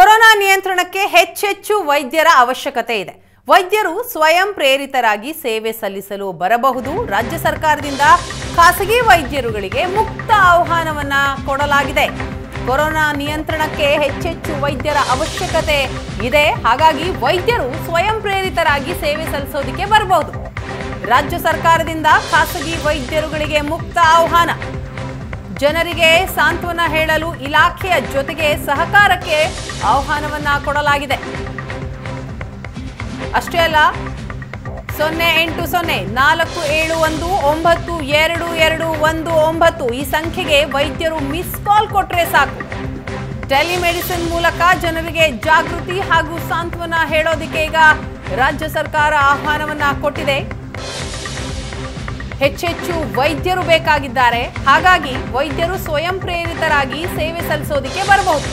Corona ನಿಯಂತ್ರಣಕ್ಕೆ ಹೆಚ್ಚೆಚ್ಚು ವೈದ್ಯರ ಅವಶ್ಯಕತೆ ಇದೆ. ವೈದ್ಯರು ಸ್ವಯಂ ಪ್ರೇರಿತರಾಗಿ ಸೇವೆ ಸಲ್ಲಿಸಲು ಬರಬಹುದು. ರಾಜ್ಯ ಸರ್ಕಾರದಿಂದ ಖಾಸಗಿ ವೈದ್ಯರುಗಳಿಗೆ ಮುಕ್ತ ಆಹ್ವಾನವನ್ನ ಕೊಡಲಾಗಿದೆ. ಕೊರೋನಾ ನಿಯಂತ್ರಣಕ್ಕೆ ಹೆಚ್ಚೆಚ್ಚು ವೈದ್ಯರ ಅವಶ್ಯಕತೆ ಇದೆ. ಹಾಗಾಗಿ ವೈದ್ಯರು ಸ್ವಯಂ ಪ್ರೇರಿತರಾಗಿ ಸೇವೆ ಸಲ್ಲಿಸೋದಕ್ಕೆ ಬರಬಹುದು. ರಾಜ್ಯ ಸರ್ಕಾರದಿಂದ ಖಾಸಗಿ ವೈದ್ಯರುಗಳಿಗೆ ಮುಕ್ತ ಆಹ್ವಾನ ಜನರಿಗೆ ಸಾಂತ್ವನ ಹೇಳಲು ಇಲಾಖೆಯ ಜೊತೆಗೆ ಸಹಕಾರಕ್ಕೆ ಆಹ್ವಾನವನ್ನ ಕೊಡಲಾಗಿದೆ. ಅಷ್ಟೇ ಅಲ್ಲ, ಸೊನ್ನೆ ಎಂಟು ಸೊನ್ನೆ, ನಾಲ್ಕು ಏಳು ಒಂದು, ಒಂಬತ್ತು ಎರಡು ಎರಡು ಒಂದು ಒಂಬತ್ತು ಈ ಸಂಖ್ಯೆಗೆ ವೈದ್ಯರು ಮಿಸ್ ಕಾಲ್ ಕೊಟ್ಟರೆ ಸಾಕು. ಟೆಲಿಮೆಡಿಸಿನ್ ಮೂಲಕ ಜನರಿಗೆ ಜಾಗೃತಿ ಹಾಗೂ ಸಾಂತ್ವನ ಹೇಳೋದಕ್ಕೆ ಈಗ ರಾಜ್ಯ ಸರ್ಕಾರ ಆಹ್ವಾನವನ್ನ ಕೊಟ್ಟಿದೆ. ಹೆಚ್ಚೆಚ್ಚು ವೈದ್ಯರು ಬೇಕಾಗಿದ್ದಾರೆ. ಹಾಗಾಗಿ ವೈದ್ಯರು ಸ್ವಯಂ ಪ್ರೇರಿತರಾಗಿ ಸೇವೆ ಸಲ್ಲಿಸೋದಕ್ಕೆ ಬರಬಹುದು.